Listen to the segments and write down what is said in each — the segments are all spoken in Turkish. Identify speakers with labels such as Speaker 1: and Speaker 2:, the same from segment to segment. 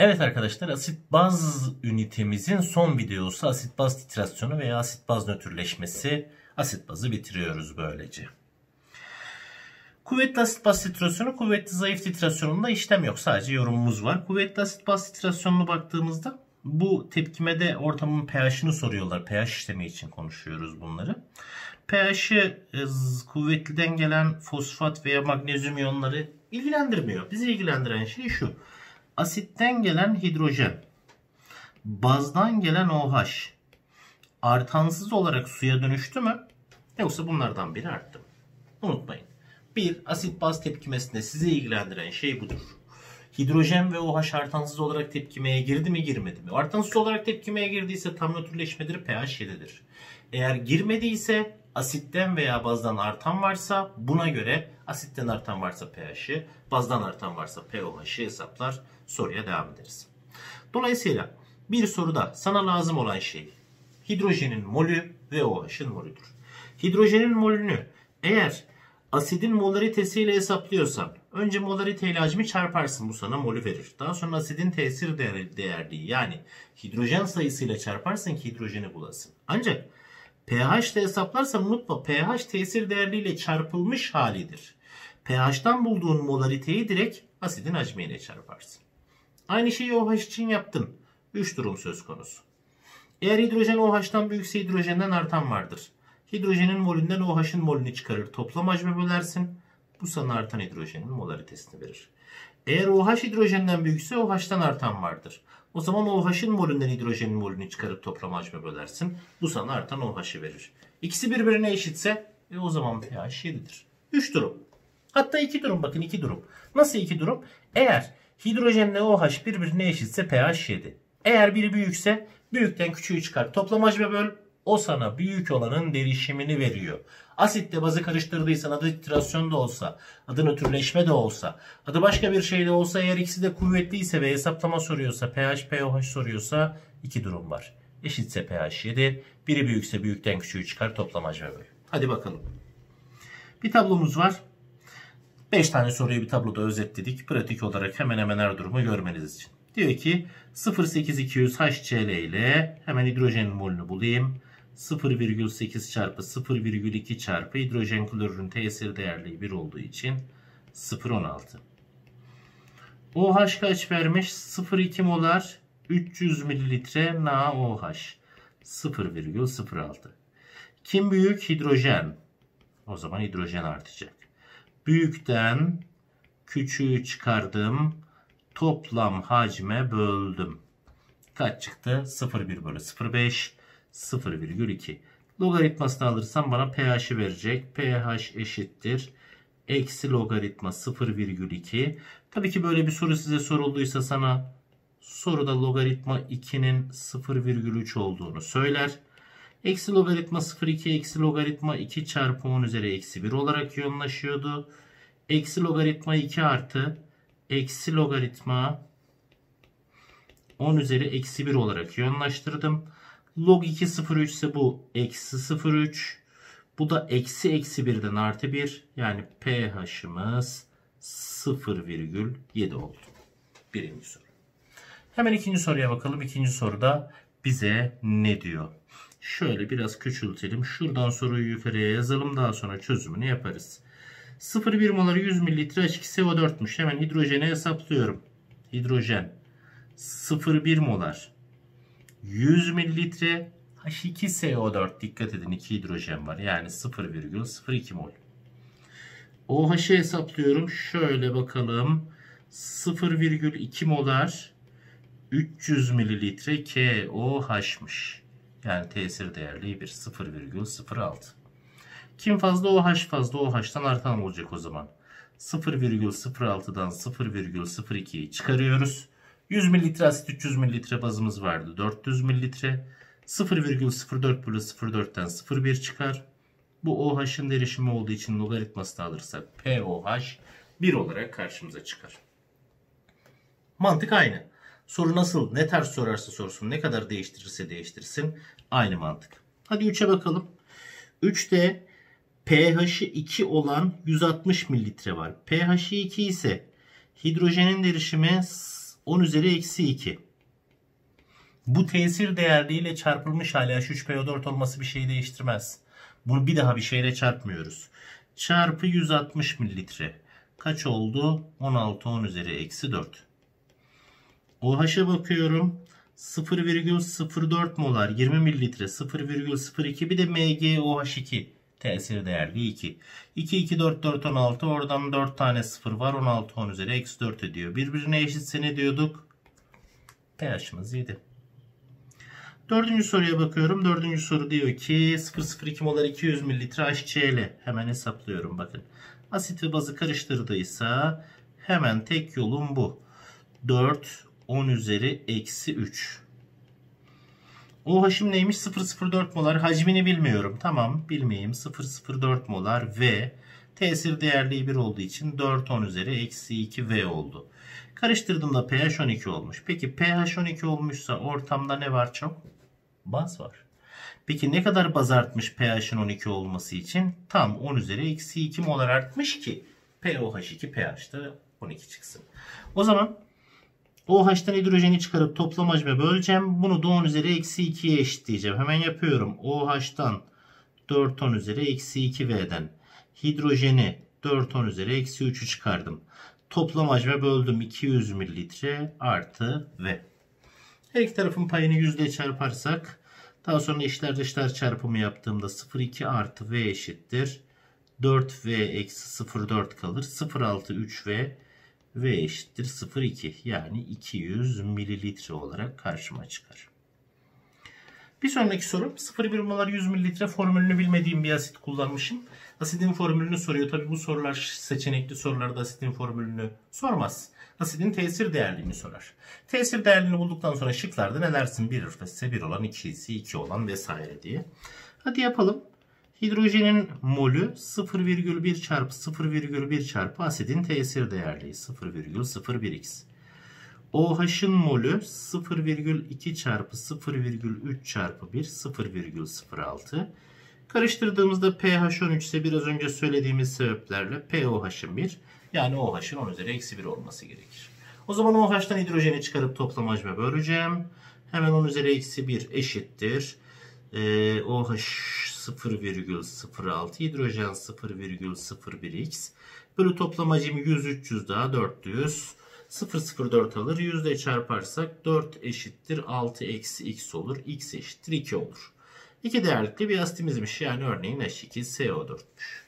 Speaker 1: Evet arkadaşlar asit baz ünitemizin son videosu asit baz titrasyonu veya asit baz nötrleşmesi. Asit bazı bitiriyoruz böylece. Kuvvetli asit baz titrasyonu, kuvvetli zayıf titrasyonunda işlem yok. Sadece yorumumuz var. Kuvvetli asit baz titrasyonuna baktığımızda bu tepkimede ortamın pH'ini soruyorlar. pH işlemi için konuşuyoruz bunları. pH'i e, kuvvetliden gelen fosfat veya magnezyum iyonları ilgilendirmiyor. Bizi ilgilendiren şey şu. Asitten gelen hidrojen, bazdan gelen OH artansız olarak suya dönüştü mü? Yoksa bunlardan biri arttı mı? Unutmayın. Bir asit baz tepkimesinde sizi ilgilendiren şey budur. Hidrojen ve OH artansız olarak tepkimeye girdi mi girmedi mi? Artansız olarak tepkimeye girdiyse tam nötrleşmedir pH 7'dir. Eğer girmediyse asitten veya bazdan artan varsa buna göre asitten artan varsa pH'i, bazdan artan varsa pOH'ı hesaplar soruya devam ederiz. Dolayısıyla bir soruda sana lazım olan şey hidrojenin molü ve OH'ın molüdür. Hidrojenin molünü eğer asidin molaritesiyle hesaplıyorsan önce molarite ile hacmi çarparsın bu sana molü verir. Daha sonra asidin tesir değerliği yani hidrojen sayısıyla çarparsın ki hidrojeni bulasın. Ancak pH ile hesaplarsan unutma pH tesir değerliğiyle çarpılmış halidir. pH'tan bulduğun molariteyi direkt asidin hacmiyle çarparsın. Aynı şeyi OH için yaptın. 3 durum söz konusu. Eğer hidrojen OH'tan büyükse hidrojenden artan vardır. Hidrojenin molünden OH'ın molünü çıkarır. Toplam hacme bölersin. Bu sana artan hidrojenin molaritesini verir. Eğer OH hidrojenden büyükse OH'tan artan vardır. O zaman OH'ın molünden hidrojenin molünü çıkarıp toplam hacme bölersin. Bu sana artan OH'ı verir. İkisi birbirine eşitse e o zaman pH 7'dir. 3 durum. Hatta 2 durum bakın 2 durum. Nasıl 2 durum? Eğer hidrojenle OH birbirine eşitse pH 7. Eğer biri büyükse büyükten küçüğü çıkar. Toplam hacme böl o sana büyük olanın derişimini veriyor. Asitle bazı karıştırdıysan adı titrasyon da olsa, adı nötrleşme de olsa, adı başka bir şey de olsa eğer ikisi de kuvvetliyse ve hesaplama soruyorsa, pH, pOH soruyorsa iki durum var. Eşitse pH 7, biri büyükse büyükten küçüğü çıkar toplam hacme böl. Hadi bakalım. Bir tablomuz var. 5 tane soruyu bir tabloda özetledik. Pratik olarak hemen hemen her durumu görmeniz için. Diyor ki 08200 HCl ile hemen hidrojenin molünü bulayım. 0,8 çarpı 0,2 çarpı hidrojen klorürün tesir değerliği 1 olduğu için 0,16. OH kaç vermiş? 0,2 molar 300 mililitre NaOH 0,06. Kim büyük? Hidrojen. O zaman hidrojen artacak. Büyükten küçüğü çıkardım. Toplam hacme böldüm. Kaç çıktı? 0,1 bölü 0,5 0,2. Logaritmasını alırsam bana pH'i verecek. pH eşittir. Eksi logaritma 0,2. Tabii ki böyle bir soru size sorulduysa sana soruda logaritma 2'nin 0,3 olduğunu söyler. Eksi logaritma 0,2 eksi logaritma 2 çarpı 10 üzeri eksi 1 olarak yoğunlaşıyordu. Eksi logaritma 2 artı eksi logaritma 10 üzeri eksi 1 olarak yoğunlaştırdım. Log 2 0,3 ise bu eksi 0,3. Bu da eksi eksi 1'den artı 1. Yani pH'ımız 0,7 oldu. Birinci soru. Hemen ikinci soruya bakalım. İkinci soruda bize ne diyor? Şöyle biraz küçültelim. Şuradan soruyu yukarıya yazalım. Daha sonra çözümünü yaparız. 0,1 molar 100 mililitre H2SO4'müş. Hemen hidrojeni hesaplıyorum. Hidrojen 0,1 molar 100 mililitre H2SO4 dikkat edin 2 hidrojen var. Yani 0,02 mol. OH'ı hesaplıyorum. Şöyle bakalım. 0,2 molar 300 mililitre KOH'mış. Yani tesir değerli bir 0,06. Kim fazla OH fazla OH'tan artan olacak o zaman. 0,06'dan 0,02'yi çıkarıyoruz. 100 mililitre asit 300 mililitre bazımız vardı. 400 mililitre 0,04 bölü 0,4'ten 0,1 çıkar. Bu OH'ın derişimi olduğu için logaritmasını alırsak POH 1 olarak karşımıza çıkar. Mantık aynı. Soru nasıl, ne ters sorarsa sorsun, ne kadar değiştirirse değiştirsin aynı mantık. Hadi 3'e bakalım. 3'te pH'i 2 olan 160 mililitre var. pH'i 2 ise hidrojenin derişimi 10 üzeri eksi 2. Bu tesir değerliğiyle çarpılmış hali H3PO4 olması bir şeyi değiştirmez. Bunu bir daha bir şeyle çarpmıyoruz. Çarpı 160 mililitre. Kaç oldu? 16 10 üzeri eksi 4. OH'a bakıyorum. 0,04 molar 20 mililitre 0,02 bir de MgOH2 tesir değerli 2. 2 2 4 4 16 oradan 4 tane 0 var 16 10 üzeri eksi 4 ediyor. Birbirine eşitse ne diyorduk? pH'ımız 7. Dördüncü soruya bakıyorum. Dördüncü soru diyor ki 0,02 molar 200 mililitre HCl. Hemen hesaplıyorum bakın. Asit ve bazı karıştırdıysa hemen tek yolum bu. 4 10 üzeri eksi 3. OH'im neymiş? 0,04 molar. Hacmini bilmiyorum. Tamam bilmeyeyim. 0,04 molar V. Tesir değerli 1 olduğu için 4 10 üzeri eksi 2 V oldu. Karıştırdığımda pH 12 olmuş. Peki pH 12 olmuşsa ortamda ne var çok? Baz var. Peki ne kadar baz artmış pH'in 12 olması için? Tam 10 üzeri eksi 2 molar artmış ki POH2 pH'da 12 çıksın. O zaman OH'tan hidrojeni çıkarıp toplam hacme böleceğim. Bunu da 10 üzeri eksi 2'ye eşitleyeceğim. Hemen yapıyorum. OH'tan 4 10 üzeri eksi 2V'den hidrojeni 4 10 üzeri eksi 3'ü çıkardım. Toplam hacme böldüm 200 mililitre artı V. Her iki tarafın payını yüzde çarparsak daha sonra içler dışlar çarpımı yaptığımda 0,2 artı V eşittir. 4V eksi 0,4 kalır. 0,6 3V V eşittir 0,2 yani 200 mililitre olarak karşıma çıkar. Bir sonraki soru 0,1 molar 100 mililitre formülünü bilmediğim bir asit kullanmışım. Asidin formülünü soruyor. Tabi bu sorular seçenekli sorularda asidin formülünü sormaz. Asidin tesir değerliğini sorar. Tesir değerliğini bulduktan sonra şıklarda ne dersin? 1 ise 1 olan, 2 ise 2 olan vesaire diye. Hadi yapalım. Hidrojenin molü 0,1 çarpı 0,1 çarpı asidin tesir değerliği 0,01x. OH'ın molü 0,2 çarpı 0,3 çarpı 1 0,06. Karıştırdığımızda pH 13 ise biraz önce söylediğimiz sebeplerle POH'ın 1 yani OH'ın 10 üzeri eksi 1 olması gerekir. O zaman OH'tan hidrojeni çıkarıp toplam hacme böleceğim. Hemen 10 üzeri eksi 1 eşittir. Ee, OH 0,06 hidrojen 0,01x bölü toplam hacmi 100 300 daha 400 0,04 alır. Yüzde çarparsak 4 eşittir 6 eksi x olur. x eşittir 2 olur. İki değerlikli bir asitimizmiş. Yani örneğin H2SO4'müş.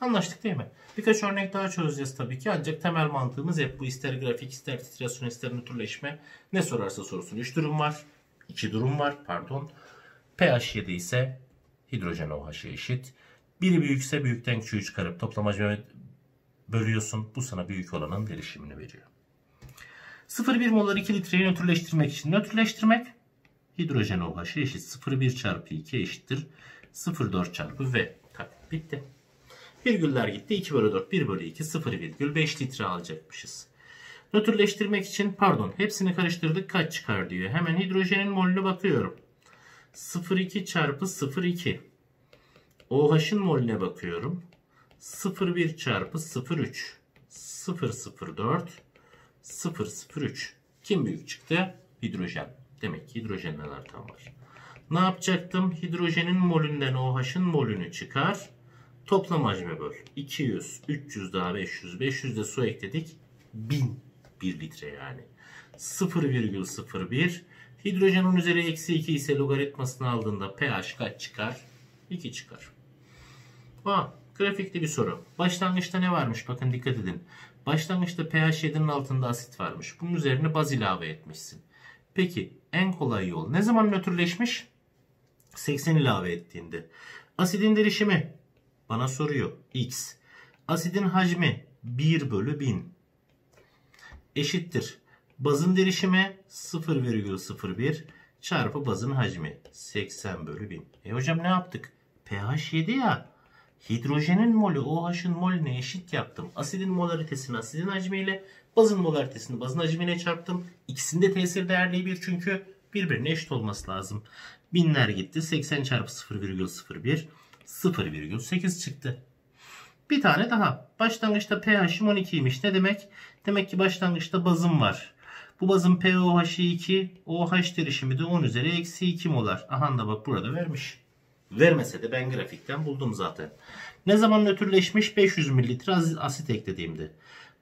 Speaker 1: Anlaştık değil mi? Birkaç örnek daha çözeceğiz tabii ki. Ancak temel mantığımız hep bu ister grafik, ister titrasyon, ister nötrleşme. Ne sorarsa sorsun. 3 durum var. 2 durum var. Pardon. pH 7 ise hidrojen OH'a eşit. Biri büyükse büyükten küçüğü çıkarıp toplam hacme bölüyorsun. Bu sana büyük olanın derişimini veriyor. 0,1 molar 2 litreyi nötrleştirmek için nötrleştirmek hidrojen OH'a eşit 0,1 çarpı 2 eşittir 0,4 çarpı V. Tabii bitti. Virgüller gitti. 2 bölü 4, 1 bölü 2, 0,5 litre alacakmışız. Nötrleştirmek için pardon hepsini karıştırdık kaç çıkar diyor. Hemen hidrojenin molünü bakıyorum. 0,2 çarpı 0,2. OH'ın molüne bakıyorum. 0,1 çarpı 0,3. 0,04 0,03. Kim büyük çıktı? Hidrojen. Demek ki hidrojenden artan var. Ne yapacaktım? Hidrojenin molünden OH'ın molünü çıkar. Toplam hacme böl. 200, 300 daha 500. 500 de su ekledik. 1000 1 litre yani. 0,01 Hidrojenin üzeri eksi 2 ise logaritmasını aldığında pH kaç çıkar? 2 çıkar. Aa, grafikli bir soru. Başlangıçta ne varmış? Bakın dikkat edin. Başlangıçta pH 7'nin altında asit varmış. Bunun üzerine baz ilave etmişsin. Peki en kolay yol ne zaman nötrleşmiş? 80 ilave ettiğinde. Asidin derişimi bana soruyor. X. Asidin hacmi 1 bölü 1000 eşittir. Bazın derişimi 0,01 çarpı bazın hacmi 80 bölü 1000. E hocam ne yaptık? pH 7 ya. Hidrojenin molü OH'ın molüne eşit yaptım. Asidin molaritesini asidin hacmiyle bazın molaritesini bazın hacmiyle çarptım. İkisinde tesir değerliği bir çünkü birbirine eşit olması lazım. Binler gitti. 80 çarpı 0,01 0,8 çıktı. Bir tane daha. Başlangıçta pH'im 12'ymiş. Ne demek? Demek ki başlangıçta bazım var. Bu bazın POH'ı 2, OH derişimi de 10 üzeri eksi 2 molar. Aha da bak burada vermiş. Vermese de ben grafikten buldum zaten. Ne zaman nötrleşmiş? 500 mililitre asit eklediğimde.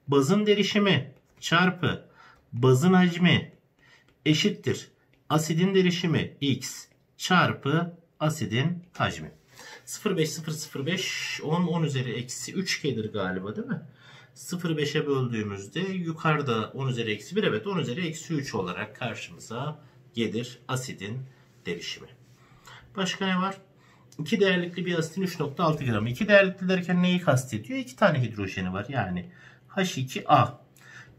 Speaker 1: Bazın derişimi çarpı bazın hacmi eşittir. Asidin derişimi x çarpı asidin hacmi. 0,5005 10 10 üzeri eksi 3 gelir galiba değil mi? 0,5'e böldüğümüzde yukarıda 10 üzeri eksi 1 evet 10 üzeri eksi 3 olarak karşımıza gelir asidin derişimi. Başka ne var? 2 değerlikli bir asitin 3.6 gramı. 2 değerlikli derken neyi kastediyor? 2 tane hidrojeni var. Yani H2A.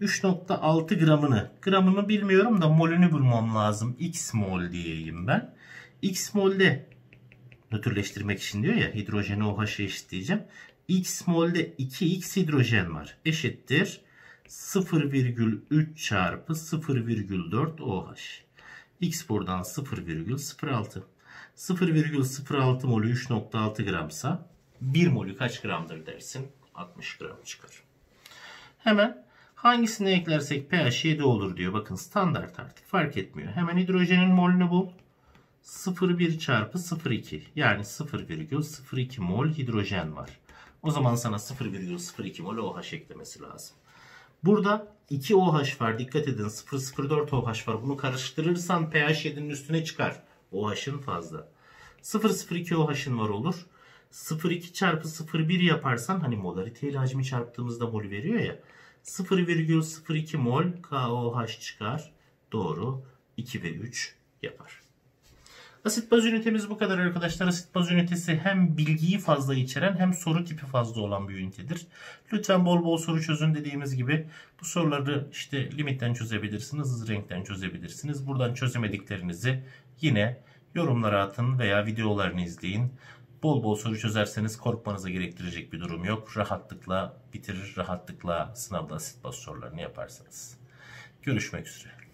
Speaker 1: 3.6 gramını. Gramını bilmiyorum da molünü bulmam lazım. X mol diyeyim ben. X molde nötrleştirmek için diyor ya hidrojeni OH'a eşitleyeceğim. X molde 2x hidrojen var. Eşittir 0,3 çarpı 0,4 OH. X buradan 0,06. 0,06 molü 3.6 gramsa 1 molü kaç gramdır dersin? 60 gram çıkar. Hemen hangisini eklersek pH 7 olur diyor. Bakın standart artık fark etmiyor. Hemen hidrojenin molünü bul. 0,1 çarpı 0,2 yani 0,02 mol hidrojen var. O zaman sana 0,02 mol OH eklemesi lazım. Burada 2 OH var. Dikkat edin 0,04 OH var. Bunu karıştırırsan pH 7'nin üstüne çıkar. OH'ın fazla. 0,02 OH'ın var olur. 0,2 çarpı 0,1 yaparsan hani molarite ile hacmi çarptığımızda mol veriyor ya. 0,02 mol KOH çıkar. Doğru. 2 ve 3 yapar. Asit baz ünitemiz bu kadar arkadaşlar. Asit baz ünitesi hem bilgiyi fazla içeren hem soru tipi fazla olan bir ünitedir. Lütfen bol bol soru çözün dediğimiz gibi. Bu soruları işte limitten çözebilirsiniz, hız renkten çözebilirsiniz. Buradan çözemediklerinizi yine yorumlara atın veya videolarını izleyin. Bol bol soru çözerseniz korkmanıza gerektirecek bir durum yok. Rahatlıkla bitirir, rahatlıkla sınavda asit baz sorularını yaparsınız. Görüşmek üzere.